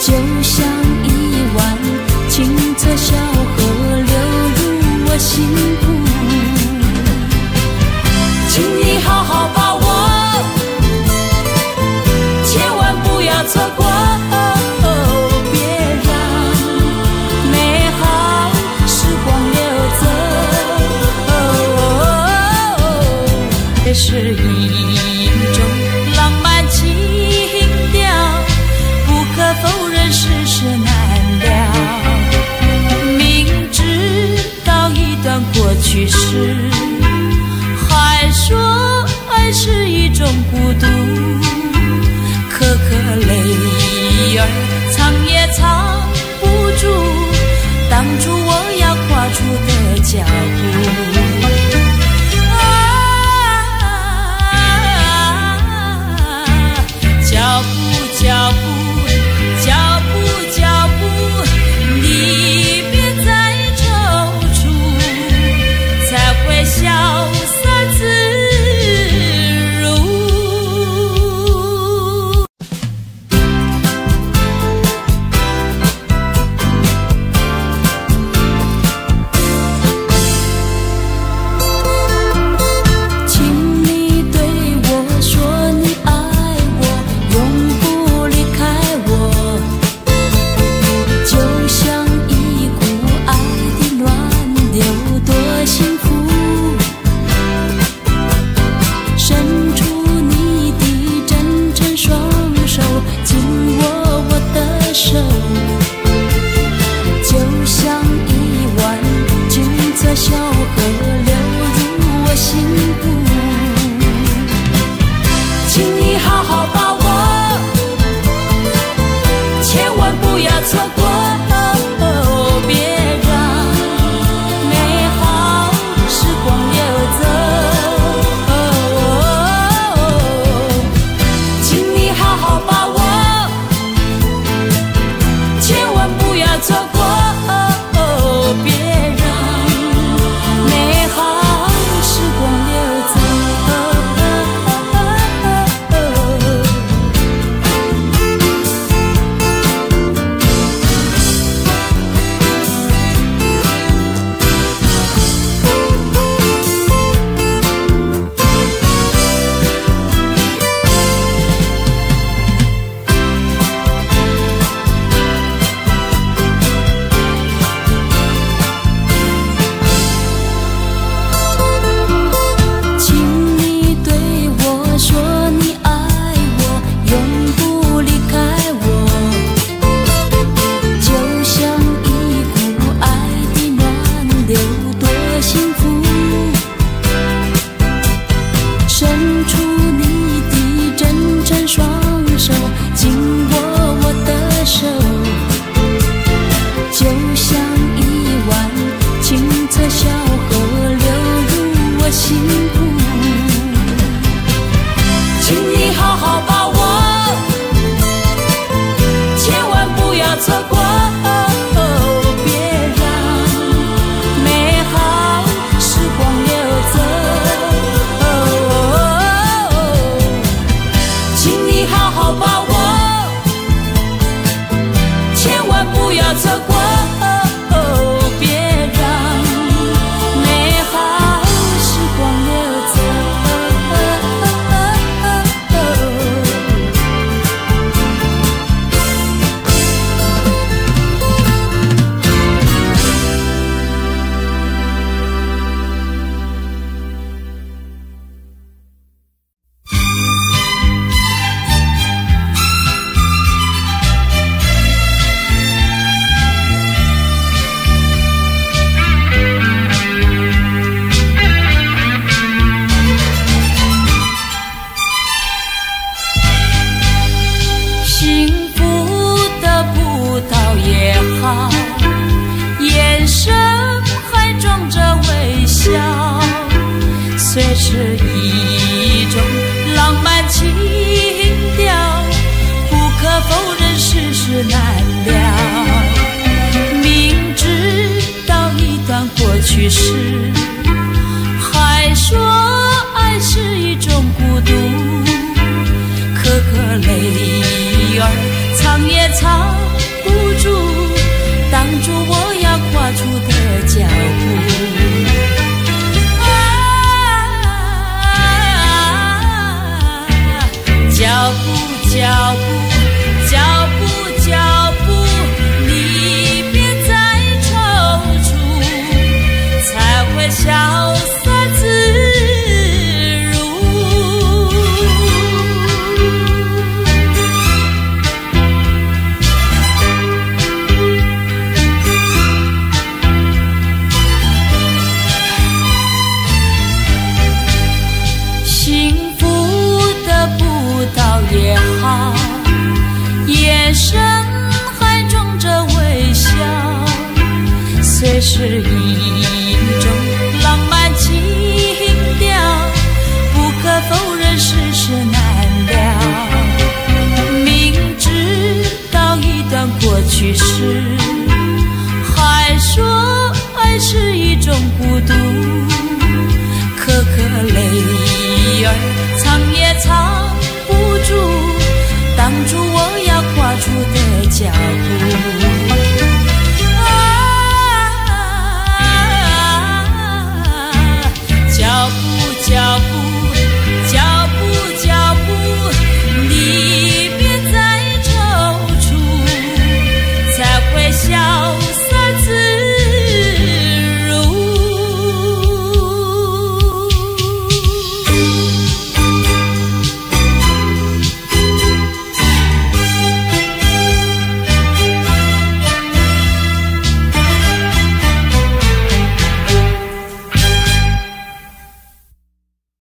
就像一碗清澈小河流入我心湖，请你好好把握，千万不要错过。是一种孤独。颗颗泪儿藏也藏不住挡住我要跨出的脚步。错过。好眼神还装着微笑虽是一种浪漫情调不可否认世事难料明知道一段过去是还说爱是一种孤独颗颗泪儿藏也藏不住。挡住我要跨出的脚步。啊脚步脚步。是一种浪漫情调，不可否认世事难料。明知道一段过去是，